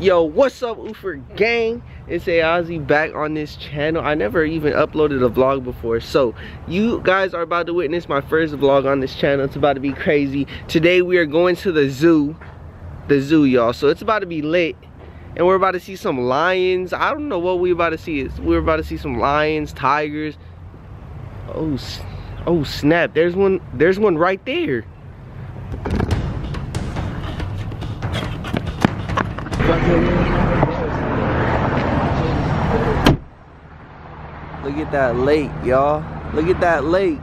Yo, what's up, Oofer gang? It's Ozzy back on this channel. I never even uploaded a vlog before. So, you guys are about to witness my first vlog on this channel. It's about to be crazy. Today, we are going to the zoo. The zoo, y'all. So, it's about to be lit. And we're about to see some lions. I don't know what we're about to see. We're about to see some lions, tigers. Oh, oh snap. There's one, there's one right there. Look at that lake, y'all. Look at that lake.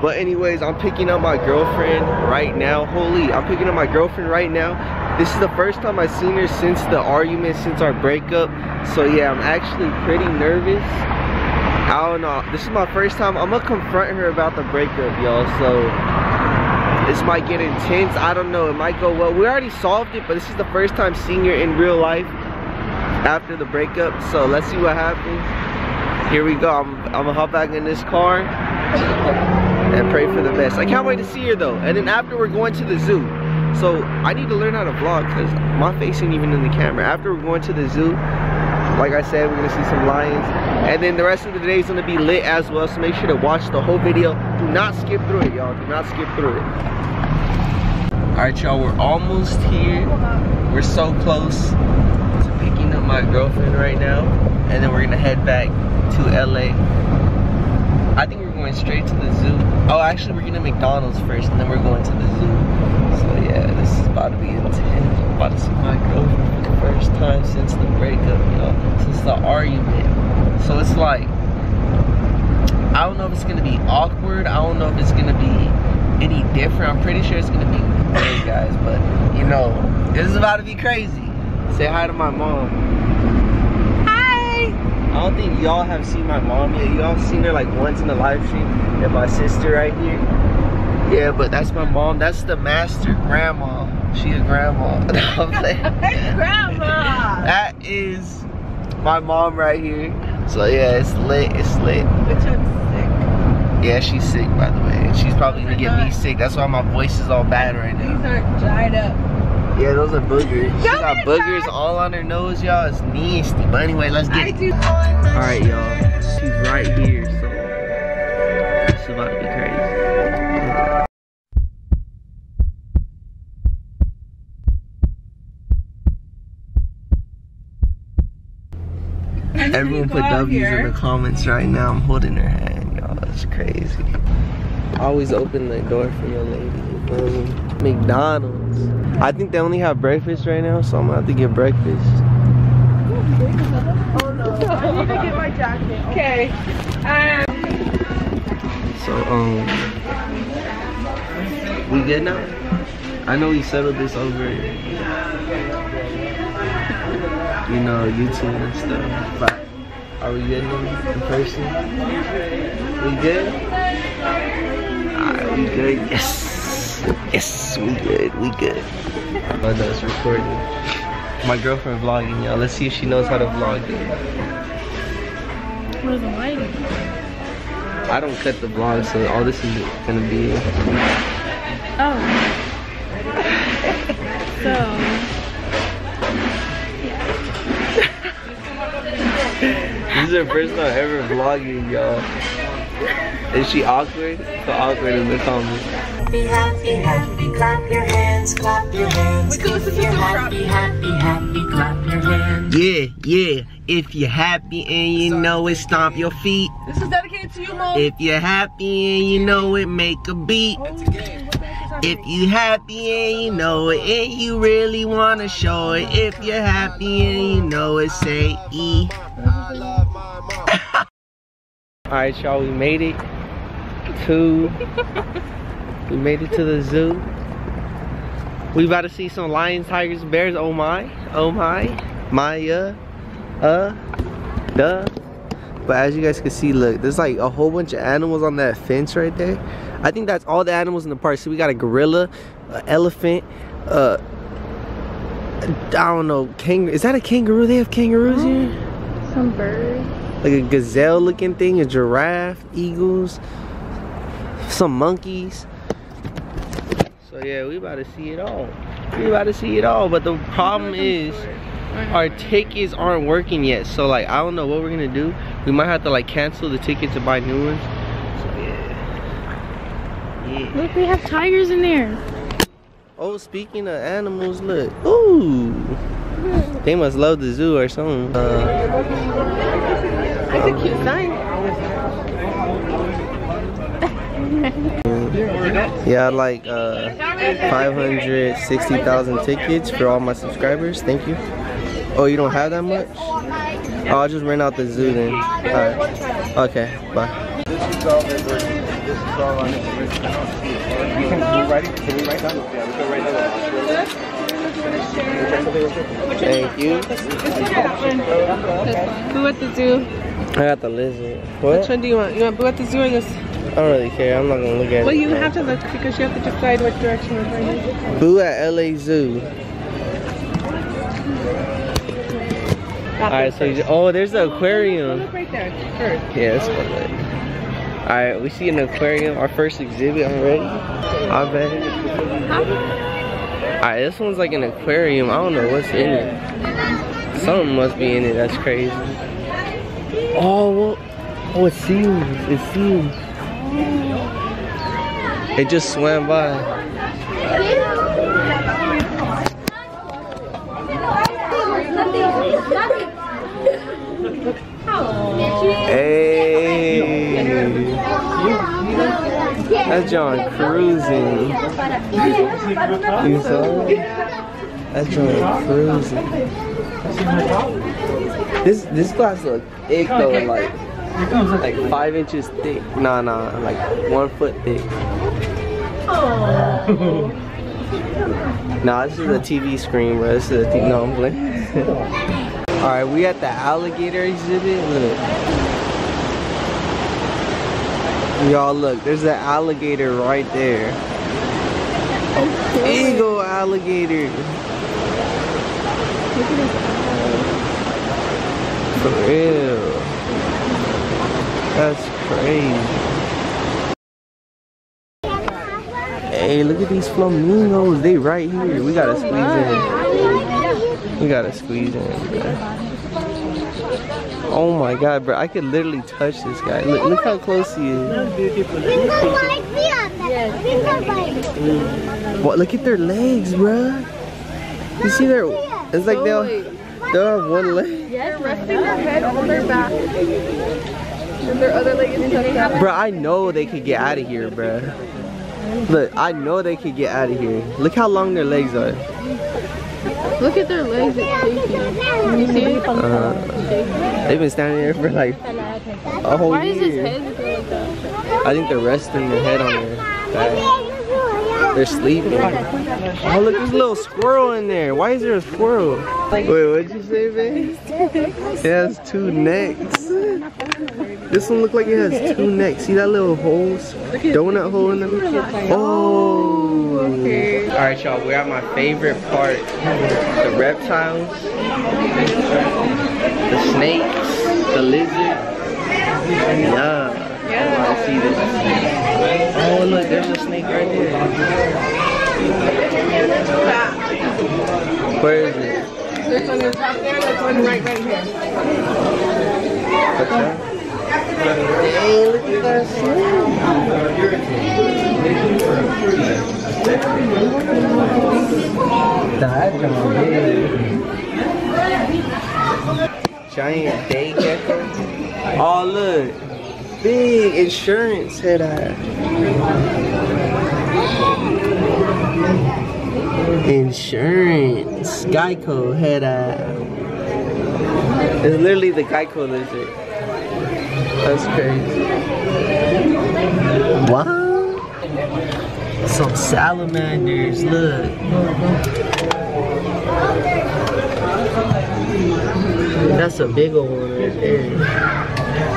But anyways, I'm picking up my girlfriend right now. Holy, I'm picking up my girlfriend right now. This is the first time I've seen her since the argument, since our breakup. So yeah, I'm actually pretty nervous. I don't know. This is my first time. I'm gonna confront her about the breakup, y'all. So this might get intense. I don't know. It might go well. We already solved it, but this is the first time seeing her in real life after the breakup. So let's see what happens here we go. I'm, I'm gonna hop back in this car and pray for the best. I can't wait to see her though. And then after we're going to the zoo. So I need to learn how to vlog because my face ain't even in the camera. After we're going to the zoo, like I said, we're gonna see some lions. And then the rest of the day is gonna be lit as well. So make sure to watch the whole video. Do not skip through it, y'all. Do not skip through it. All right, y'all, we're almost here. We're so close to picking up my girlfriend right now. And then we're gonna head back to LA. I think we're going straight to the zoo. Oh, actually, we're gonna McDonald's first, and then we're going to the zoo. So yeah, this is about to be intense. About to see my girlfriend for the first time since the breakup, y'all. Since the argument. So it's like, I don't know if it's gonna be awkward. I don't know if it's gonna be any different. I'm pretty sure it's gonna be great, guys. But you know, this is about to be crazy. Say hi to my mom. I don't think y'all have seen my mom yet. Y'all seen her like once in the live stream. And my sister right here. Yeah, but that's my mom. That's the master grandma. She a grandma. grandma. that is my mom right here. So yeah, it's lit. It's lit. Which one's sick? Yeah, she's sick by the way. She's probably gonna get me oh sick. That's why my voice is all bad right now. These aren't dried up. Yeah, those are boogers. She got boogers all on her nose, y'all. It's nasty. But anyway, let's get it. Alright, y'all. She's right here, so it's about to be crazy. Everyone put W's in the comments right now. I'm holding her hand, y'all. That's crazy. Always open the door for your lady. McDonald's. I think they only have breakfast right now, so I'm gonna have to get breakfast. Oh no, I need to get my jacket. Okay. Um. So, um, we good now? I know we settled this over, you know, YouTube and stuff, but are we good in person? We good? Alright, we good? Yes. Yes, we good, we good. Oh no, it's recording. My girlfriend vlogging, y'all. Let's see if she knows how to vlog it. Where's the lighting? I don't cut the vlog, so all this is gonna be. Oh. so. this is her first time ever vlogging, y'all. Is she awkward? So awkward in the comments. Happy, happy, happy, clap your hands, clap your hands. If you're happy, happy, happy, clap your hands. Yeah, yeah. If you're happy and you know it, stomp your feet. This is dedicated to you, Mom. If you're happy and you know it, make a beat. If you happy and you know it, and you really wanna show it. If you're happy and you know it, say E. Alright, y'all, we made it to we made it to the zoo. We about to see some lions, tigers, bears. Oh my, oh my, Maya, uh, duh. But as you guys can see, look, there's like a whole bunch of animals on that fence right there. I think that's all the animals in the park. So we got a gorilla, an elephant, uh, I don't know, kangaroo. Is that a kangaroo? They have kangaroos here? Some birds. Like a gazelle looking thing, a giraffe, eagles, some monkeys. So yeah, we about to see it all. we about to see it all. But the problem is, our tickets aren't working yet. So like, I don't know what we're gonna do. We might have to like cancel the ticket to buy new ones. So yeah. Yeah. Look, we have tigers in there. Oh, speaking of animals, look. Ooh. They must love the zoo or something. Uh, That's a cute sign. yeah, I like uh, 560,000 tickets for all my subscribers. Thank you. Oh, you don't have that much? Oh, I'll just rent out the zoo then. Alright. Okay, bye. Thank you. Boo at the zoo. I got the lizard. Which one do you want? You want Boo at the zoo or this? I don't really care. I'm not gonna look at Well, it. Well, you have to look because you have to decide which direction we're going. Boo at LA Zoo. Alright, so you, oh, there's the aquarium. Look right there first. Yeah, that's Alright, we see an aquarium, our first exhibit. I'm ready. I bet. Alright, this one's like an aquarium. I don't know what's in it. Something must be in it. That's crazy. Oh, well, oh, it's seals. It's seals. It just swam by. Hey. That's John cruising. You saw? That's John cruising. This this glass look thick though, like like five inches thick. Nah, nah, like one foot thick. nah, this is a TV screen, bro. This is a TV. No, I'm playing. All right, we at the alligator exhibit. Look. Y'all look, there's an alligator right there. Big ol' alligator. For real. That's crazy. Hey, look at these flamingos. They right here. We gotta squeeze in. We gotta squeeze in. Oh my god, bro. I could literally touch this guy. Look, look how close he is. What? Look at their legs, bro. You see their? It's like they'll they'll have one leg. They're resting their head on their back. And their other leg is tucked out. Bro, I know they could get out of here, bro. Look, I know they could get out of here. Look how long their legs are. Look at their legs. You see it? Uh, they've been standing there for like a whole Why is his head like that? I think they're resting their head on their back. They're sleeping. Oh, look, there's a little squirrel in there. Why is there a squirrel? Wait, what'd you say, babe? It has two necks. This one look like it has two necks. See that little hole, donut hole in the Oh. Okay. All right, y'all. We're at my favorite part: the reptiles, the snakes, the lizard. Yeah. Yeah. I see this. Oh, look, there's a snake right there. Where is it? There's one on top there. There's one right right here. What's that? Hey, look at that snake. Giant day gecko. Oh, look. Big insurance head eye. Insurance. Geico head eye. It's literally the Geico lizard. That's crazy. Wow. Some salamanders, look. That's a big old one right there.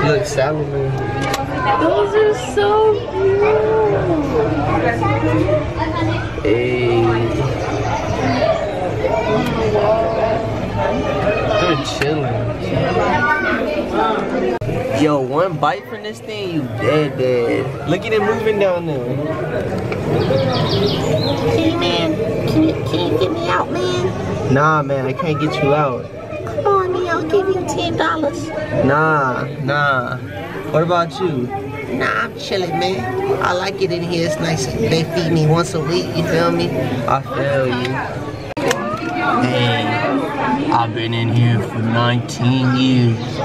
Look, salamander. Those are so cute. Hey. They're chilling. Yo, one bite from this thing, you dead dead. Look at it moving down there. Hey man, can you, can you get me out, man? Nah, man, I can't get you out. Come on, man, I'll give you ten dollars. Nah, nah. What about you? Nah, I'm chilling, man. I like it in here. It's nice. They feed me once a week. You feel me? I feel you. Hey, I've been in here for 19 years.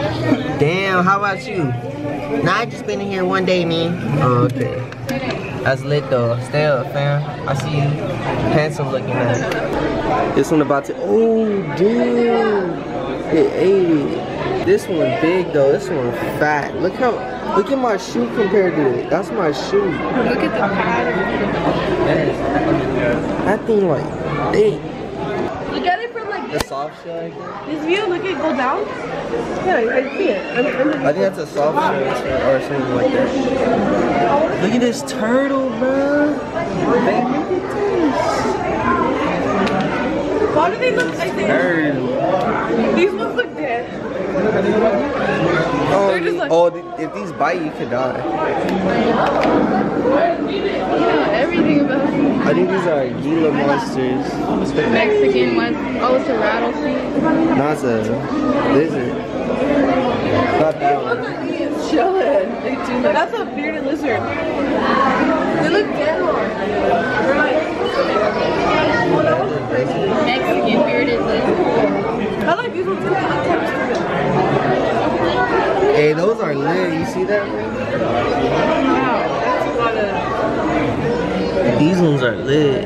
Damn, how about you? Nah, I just been in here one day, man. Oh, okay. That's lit though. Stay up, fam. I see you. Handsome looking man. This one about to. Oh, dude. It ate it. This one big though. This one fat. Look how. Look at my shoe compared to it. That's my shoe. Look at the pattern. That thing like thick. Look at it from like The soft shell. This view. Look at it go down. Yeah, I see it. I'm, I'm I think that's a soft shell or something like that. Look at this turtle, bro. Why do they look like this? These ones look dead. Oh, like- oh, th- if these bite, you could die. Yeah, everything about it. I think these are Gila monsters. Mexican one. Oh, it's a rattlesnake. No, it's a lizard. Not that one. Chillin'. They do look. That's a bearded lizard. They look dead. Mexican bearded lizard. I like these ones too. They look kind of Hey, those are lit. You see that? Wow, that's a lot of. These ones are lit.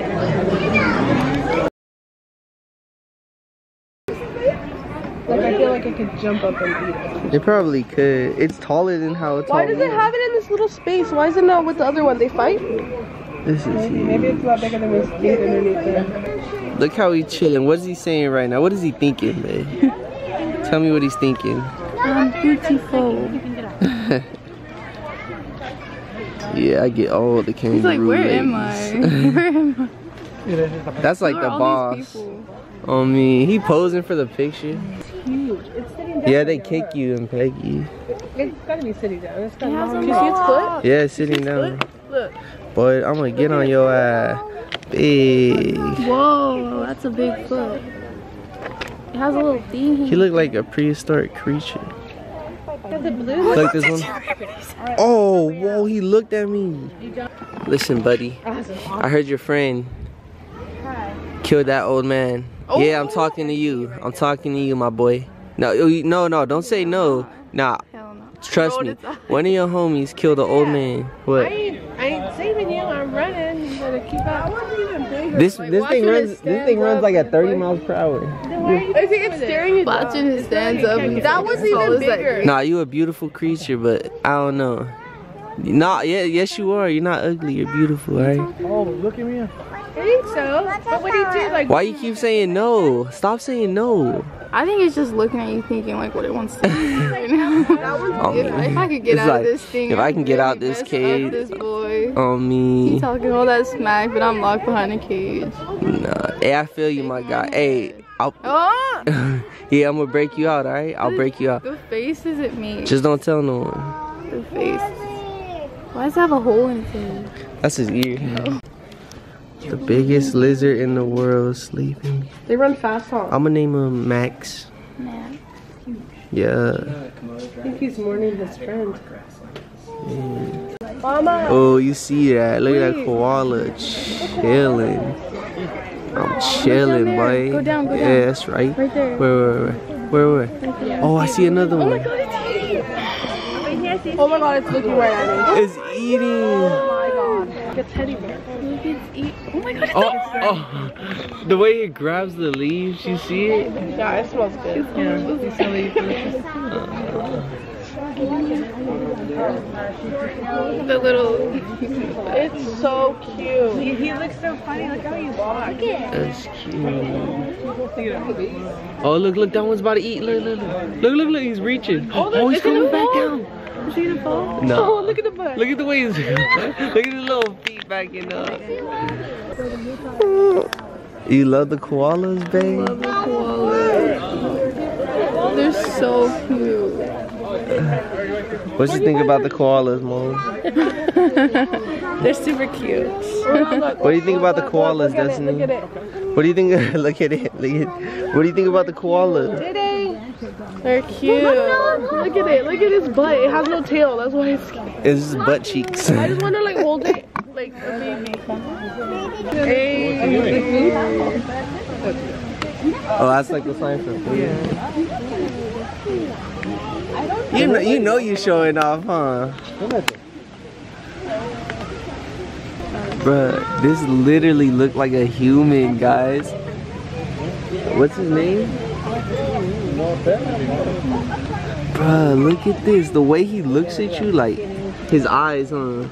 Like I feel like I could jump up and eat it. They probably could. It's taller than how it's Why does it have it in this little space? Why is it not with the other one? They fight? This is Maybe huge. it's a lot bigger than this thing underneath there. Look how he's chilling. What is he saying right now? What is he thinking, man? Tell me what he's thinking. I'm beautiful. Yeah, I get all the kangaroo He's like, where am. I? Where am I? That's like the boss. on me. He posing for the picture. Huge. It's. Yeah, they kick you and peg you. It's gotta be sitting down. It's got It has long. a Can its foot? Yeah, sitting down. Look. Boy, I'm gonna get on your ass. Big. Whoa, that's a big foot. It has a little thing. He looked like a prehistoric creature. Is it blue? Like this one. Oh, whoa, he looked at me. Listen, buddy. I heard your friend killed that old man. Yeah, I'm talking to you. I'm talking to you, my boy. No, no, no, don't say no. Nah, no. trust me. One of your homies killed an old man. I What? ain't, I ain't saving you. I'm running. You better keep out. I wasn't even bigger. This Like, this thing runs this thing runs like at 30 miles per hour. I think it's staring at Watching it stands up and That was even bigger. Nah, you a beautiful creature, but I don't know. Nah, yeah, yes you are. You're not ugly. You're beautiful, right? Oh, look at me. I think so. But what do you do? Like, Why you keep saying no? Stop saying no. I think it's just looking at you thinking like what it wants to do right now. Oh, if, if I could get It's out like, of this thing, if I I'd can get really out this mess up cage. this boy. On me. He's talking all that smack, but I'm locked behind a cage. Nah. Hey, I feel you, my guy. Hey, I'll, Oh, yeah, I'm gonna break you out, alright? I'll break you out. the face isn't me. Just don't tell no one. the face. Why does it have a hole in its head? That's his ear. Oh. The biggest lizard in the world sleeping. they run fast, huh? I'm gonna name him Max. Man. Yeah. I think he's mourning his friend. Mama. Oh, you see that? Look at that koala chilling. I'm chilling, there. boy. Go down, go Yeah, that's right. Right there. Where, where, where? Where, where? Oh, I see another oh one. Oh my god, it's looking right at me. It's eating. Oh. Like a teddy bear. Look, it's eat. Oh my god. Oh, oh, the way it grabs the leaves, you see it? Yeah, it smells good. Yeah, it's really. The little. It's so cute. He, he looks so funny. Look how he walks. That's cute. Oh, look, look, that one's about to eat. Look, look, look. Look, look, look, he's reaching. Oh, oh he's coming back fall. down. Is he gonna fall? No. Oh, look at the butt. Look at the way he's. look at his little feet backing up. You love the koalas, babe? Love the koalas. They're so cute. What do you think about the koalas, mom? They're super cute. What do you think about the koalas, Destiny? What do you think? look at it. Look at. What do you think about the koala? They're cute. Look at it. Look at his butt. It has no tail. That's why it's cute. It's just butt cheeks. I just want to like hold it like a baby. Hey. oh, that's like the sign for food. You know, you know you showing off, huh? Bruh, this literally looked like a human, guys. What's his name? Bruh, look at this. The way he looks at you, like his eyes, huh?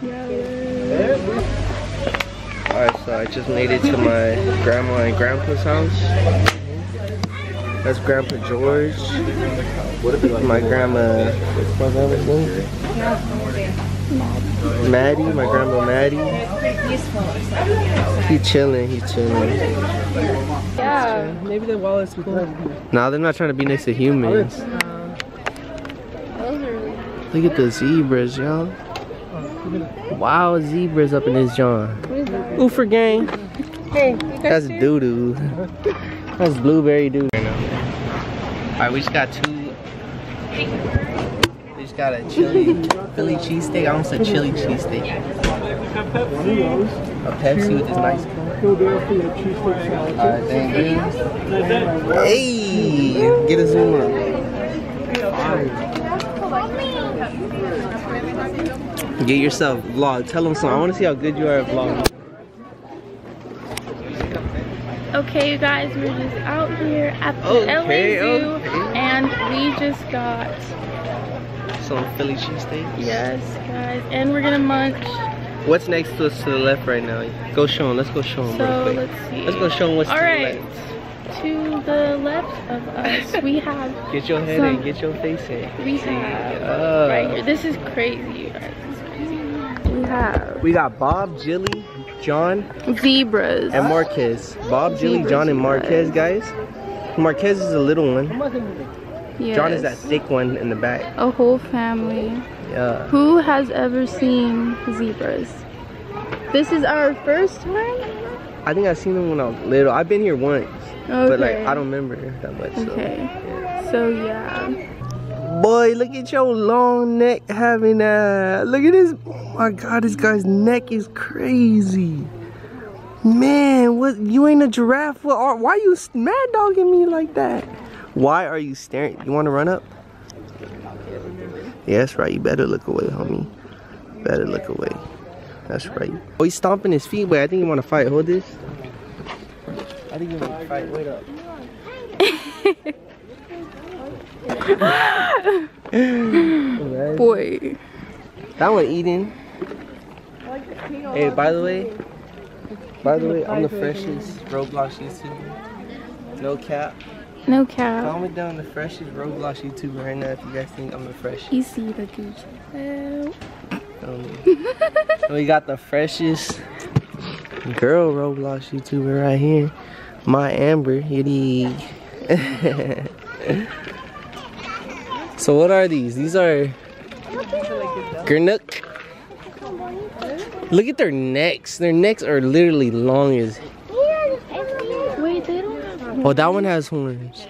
Alright, so I just made it to my grandma and grandpa's house. That's Grandpa George. My grandma, what's my? Maddie, my grandma Maddie. He chilling, he chilling. Yeah. Maybe the wall is cool. Nah, they're not trying to be next to humans. Look at the zebras, y'all. Wow, zebras up in this John. Oofer gang. Hey, That's doo doo. That's blueberry doo. Alright, we just got two. Got a chili Philly cheesesteak. I almost said chili cheesesteak. A Pepsi with this nice. Alright, thank you. Hey, get a zoom up. Get yourself vlog. Tell them something. I want to see how good you are at vlogging. Okay, you guys, we're just out here at the Okay, LA Zoo, okay. and we just got Some Philly cheesesteaks. yes, guys, and we're gonna munch. What's next to us to the left right now? Go show them. Let's go show them. So real quick. let's see. Let's go show them what's All to right, the left. to the left of us, we have Get your head Some- in. Get your face in. we have Uh, right here. This is crazy, you guys. This is crazy. We have We got Bob, Jilly, John, zebras. and Marquez. Bob, Jilly, John, and Marquez, guys. Marquez is a little one. Yes. John is that thick one in the back. A whole family. Yeah. Who has ever seen zebras? This is our first time. I think I've seen them when I was little. I've been here once, Okay. but like I don't remember that much. So. Okay. So yeah. Boy, look at your long neck having that. Look at this. Oh my god, this guy's neck is crazy. Man, what? You ain't a giraffe. What are, why you mad dogging me like that? Why are you staring? You want to run up? Yeah, that's right. You better look away, homie. Better look away. That's right. Oh, he's stomping his feet. Wait, I think you want to fight. Hold this. I think you want to fight. Wait up. Boy. That one eating. Hey, by the way, by the way, I'm the freshest Roblox YouTuber. No cap. No cap. Comment down the freshest Roblox YouTuber right now if you guys think I'm the freshest. Easy to do. so. Um, we got the freshest girl Roblox YouTuber right here. My Amber, Yiddy. so what are these? These are gerenuk. Look at their necks. Their necks are literally long as. Wait, they don't have. Oh, that one has horns.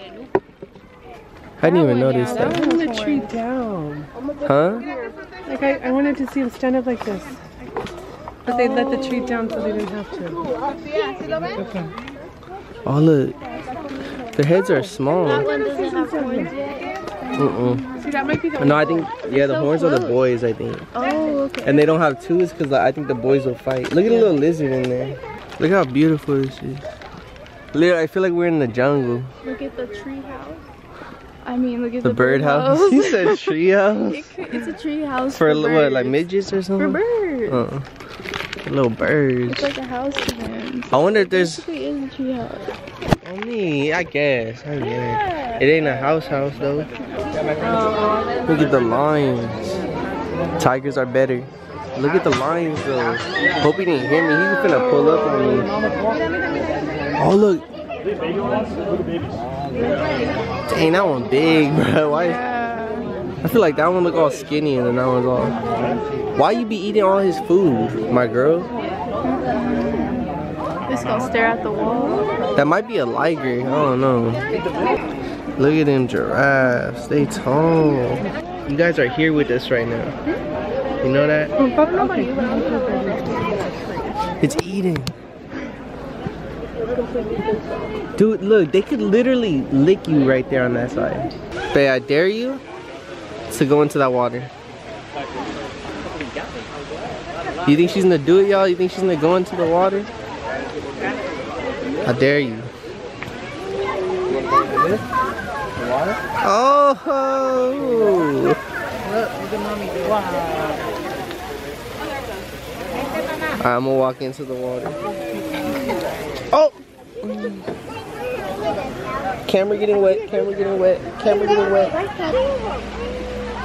I didn't even one, notice yeah, that. that the tree down. Huh? Like I, I wanted to see him stand up like this. But they let the tree down so they didn't have to. Okay. Oh look, their heads are small. one doesn't have horns yet. Mm-mm. See, that might be the No, I think yeah, the So horns are the boys. I think, Oh, okay. and they don't have twos because I think the boys will fight. Look at the little lizard in there. Look how beautiful this is. Literally, I feel like we're in the jungle. Look at the tree house. I mean, look at The, the, birdhouse. you said tree house It could- it's a tree house for for, what, like midgets or something? For birds. Uh, little birds. It's like a house to them. I wonder if there's. Basically, is a tree house. I mean, I guess. I get Yeah. it. It ain't a house house though. Look at the lions. Tigers are better. Look at the lions though. Hope he didn't hear me. He's gonna pull up on me. Oh look. Dang, that one big, bro. Why? I feel like that one look all skinny and then that one's all. Why you be eating all his food, my girl? Just gonna stare at the wall. That might be a liger. I don't know. Look at them giraffes. They tall. You guys are here with us right now. You know that? Mm, it's eating. Dude, look, they could literally lick you right there on that side. But I dare you to go into that water. You think she's gonna do it, y'all? You think she's gonna go into the water? I dare you. Oh! I'm gonna walk into the water. Camera getting wet, camera getting wet, camera getting wet.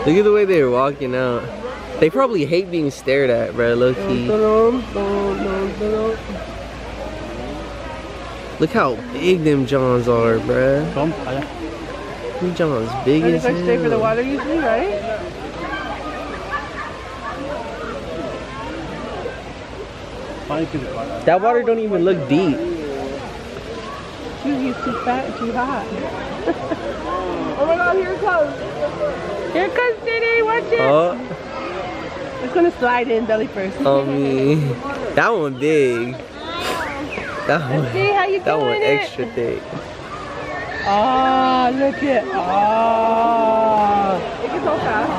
Look at the way they're walking out. They probably hate being stared at, bro, low key. Look how big them Johns are, bruh. Them Johns big as Like stay for the hell. water usually, right? That water don't even look deep. Too, he's too fat and too hot. oh my god, here it comes. Here comes Diddy, watch it. Oh, It's gonna slide in belly first. Oh me. That one big. That one, See how you that one doing it? extra thick. Ah, look at ah. It gets so fast.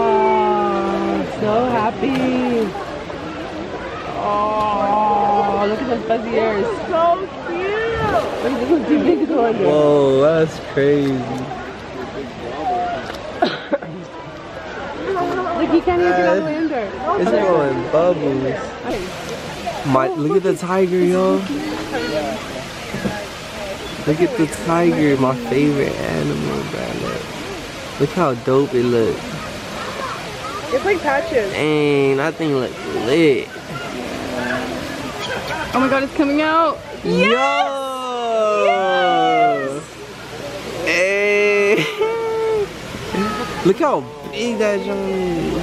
Ah, so happy. Oh, look at those fuzzy ears. So cute. Look at this two big one. Whoa, that's crazy. Look, you can't even get all the way under. It's going bubbles. My, look at the tiger, yo. Look at the tiger, my favorite animal, bro. Look, look how dope it looks. It's like patches. Dang, that thing look lit. Oh my god, it's coming out. Yo! Hey! Look how big that joint is.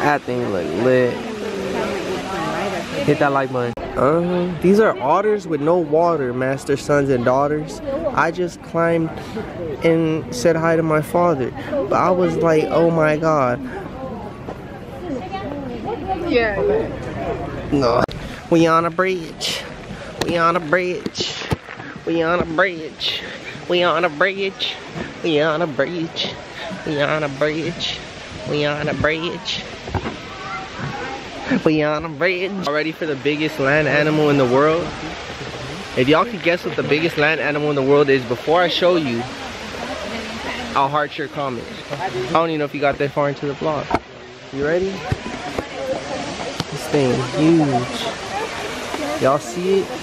That thing look lit. Hit that like button. Uh-huh. These are otters with no water, master sons and daughters. I just climbed and said hi to my father. But I was like, oh my god. Yeah. No. We on a bridge. We on a bridge. We on a bridge. We on a bridge. We on a bridge. We on a bridge. We on a bridge. We on a bridge. Ready for the biggest land animal in the world? If y'all could guess what the biggest land animal in the world is before I show you, I'll heart your comment. I don't even know if you got that far into the vlog. You ready? This thing huge. Y'all see it?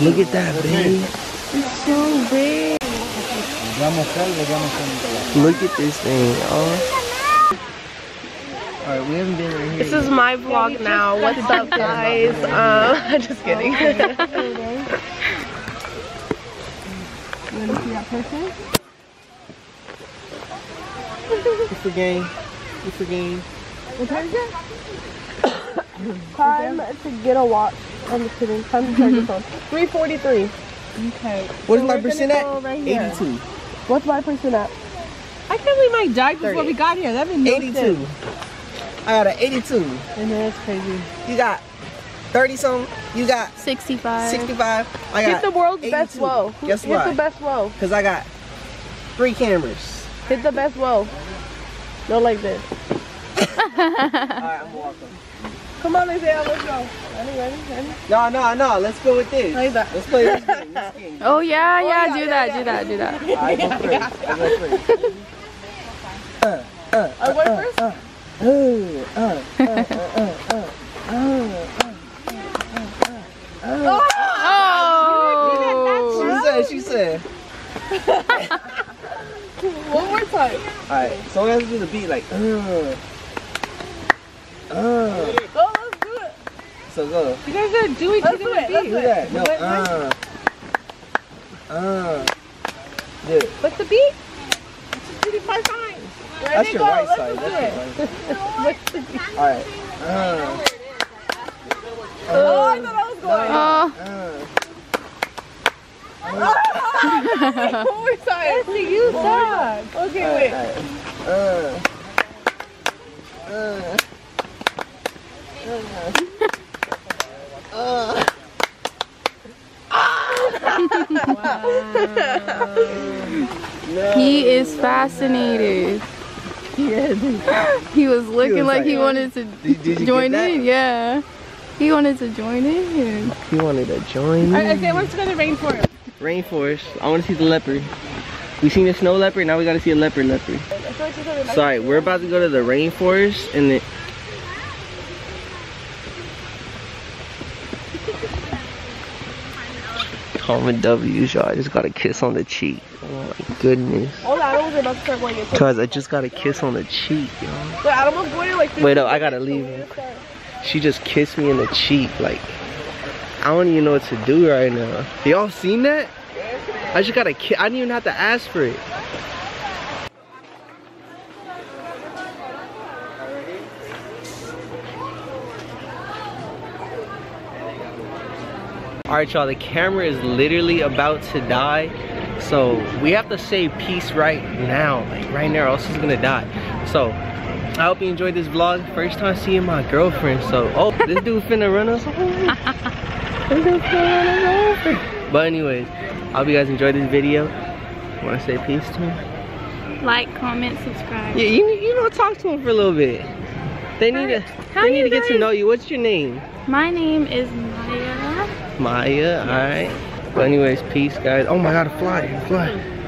Look at that, babe. It's so big. Look at this thing, oh. Alright, we haven't been in here. This is my vlog now. What's up, guys? Um, just kidding. What's the game? What's the game? What Time is it? time to get a watch. I'm just kidding. Time to charge the phone. 343. Okay. What is So my we're percent at? right 82. What's my percent at? I can't believe my died before 30. we got here. That made no 82. sense. I got an 82. And then it's crazy. You got 30 something. You got 65. 65. I got Hit the world's 82. best whoa. Who- Guess Hit what? the best whoa. Because I got three cameras. Hit the best whoa. No like this. Alright, I'm walking. Come on, Isaiah, let's go. Ready, ready, ready? No, no, no. Let's go with this. Like that. Let's play this game. This game. Oh yeah, yeah, yeah, do yeah, that, yeah. do that, do that. Alright, go first. I go first. I went first? Oh, oh, oh, oh, oh, oh, oh, oh, oh. She said, she said. One more time. Alright, so we have to do the beat like, uh, uh. Oh, let's do it. So go. You guys gotta do it. Let's do it. Let's do that. No, uh, uh. Do it. What's the beat? It's just my song. That's your go. right Let's side. do That's it. your right What's the beat? Alright. Uh. Oh, I thought I was going. Oh, Uh. One more time. That's you song. Okay, wait. Alright. Uh. Uh. Uh. No. he is fascinated. He was looking was like, like- he wanted to Did, did join in. Yeah, he wanted to join in. He wanted to join Alright, me. okay, let's go to the rainforest. Rainforest. I want to see the leopard. We seen the snow leopard. Now we got to see a leopard leopard. I feel like there's other Sorry, we're about to go to the rainforest and then. Comment W's, y'all. I just got a kiss on the cheek. Oh goodness. All the animals are about to start going into Cause I just got a kiss on the cheek, y'all. The animals going like Wait up, I gotta leave. She just kissed me in the cheek, like I don't even know what to do right now. Y'all seen that? I just got a kiss. I didn't even have to ask for it. All right, y'all, the camera is literally about to die. So we have to say peace right now, like right now, or else it's gonna die. So I hope you enjoyed this vlog. First time seeing my girlfriend. So, oh, this dude finna run us over. This dude finna run us over. But anyways, I hope you guys enjoyed this video. Wanna say peace to him? Like, comment, subscribe. Yeah, you, you know, talk to him for a little bit. They need to, How they need to get to know you. What's your name? My name is Maya. Maya, alright. But anyways, peace guys. Oh my god, a fly, a fly.